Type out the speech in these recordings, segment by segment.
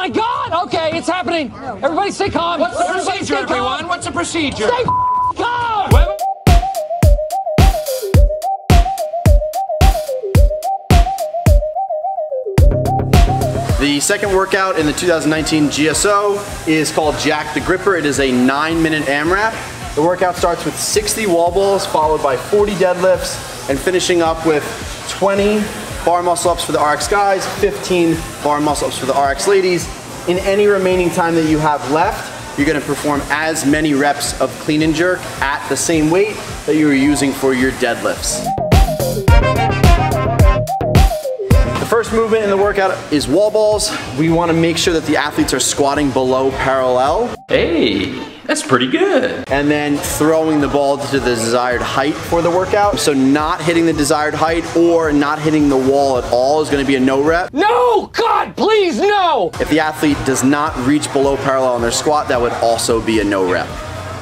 my God! Okay, it's happening. Everybody stay calm. What's the Everybody procedure, stay calm. everyone? What's the procedure? Stay calm. The second workout in the 2019 GSO is called Jack the Gripper. It is a nine minute AMRAP. The workout starts with 60 wall balls followed by 40 deadlifts and finishing up with 20 bar muscle ups for the RX guys, 15 bar muscle ups for the RX ladies. In any remaining time that you have left, you're gonna perform as many reps of clean and jerk at the same weight that you were using for your deadlifts. The first movement in the workout is wall balls. We wanna make sure that the athletes are squatting below parallel Hey, that's pretty good. and then throwing the ball to the desired height for the workout. So not hitting the desired height or not hitting the wall at all is gonna be a no rep. No! God, please, no! If the athlete does not reach below parallel on their squat, that would also be a no rep.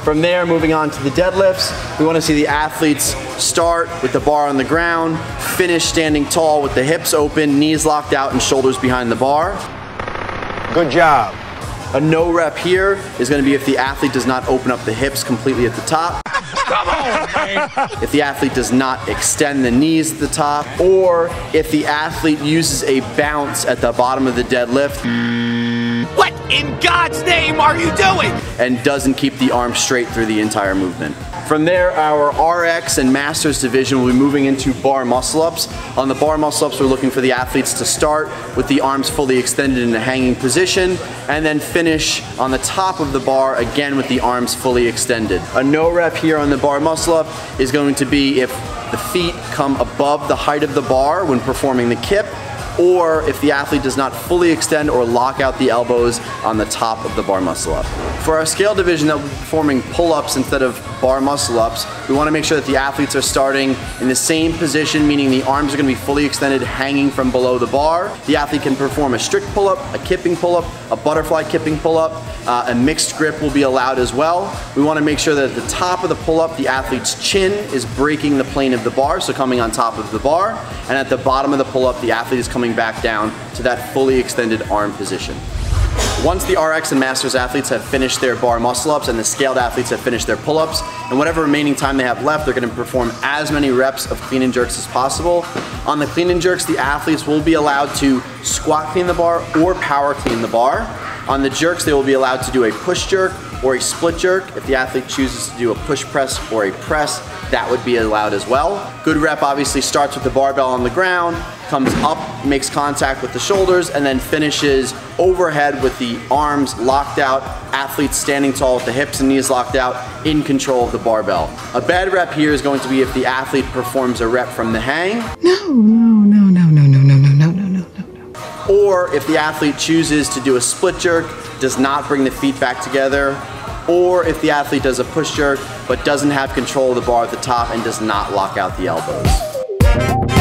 From there, moving on to the deadlifts, we wanna see the athletes start with the bar on the ground, finish standing tall with the hips open, knees locked out, and shoulders behind the bar. Good job. A no rep here is gonna be if the athlete does not open up the hips completely at the top. If the athlete does not extend the knees at the top, or if the athlete uses a bounce at the bottom of the deadlift in God's name are you doing? and doesn't keep the arm straight through the entire movement. From there, our RX and Masters division will be moving into bar muscle ups. On the bar muscle ups, we're looking for the athletes to start with the arms fully extended in a hanging position and then finish on the top of the bar again with the arms fully extended. A no rep here on the bar muscle up is going to be if the feet come above the height of the bar when performing the kip or if the athlete does not fully extend or lock out the elbows on the top of the bar muscle up. For our scale division that will be performing pull-ups instead of bar muscle ups, we wanna make sure that the athletes are starting in the same position, meaning the arms are gonna be fully extended hanging from below the bar. The athlete can perform a strict pull-up, a kipping pull-up, a butterfly kipping pull-up, uh, a mixed grip will be allowed as well. We wanna make sure that at the top of the pull-up, the athlete's chin is breaking the plane of the bar, so coming on top of the bar, and at the bottom of the pull-up, the athlete is coming back down to that fully extended arm position. Once the RX and Masters athletes have finished their bar muscle ups and the scaled athletes have finished their pull ups, and whatever remaining time they have left, they're gonna perform as many reps of clean and jerks as possible. On the clean and jerks, the athletes will be allowed to squat clean the bar or power clean the bar. On the jerks, they will be allowed to do a push jerk or a split jerk. If the athlete chooses to do a push press or a press, that would be allowed as well. Good rep obviously starts with the barbell on the ground, comes up, makes contact with the shoulders, and then finishes overhead with the arms locked out, athletes standing tall with the hips and knees locked out, in control of the barbell. A bad rep here is going to be if the athlete performs a rep from the hang. No, no, no, no, no or if the athlete chooses to do a split jerk, does not bring the feet back together, or if the athlete does a push jerk but doesn't have control of the bar at the top and does not lock out the elbows.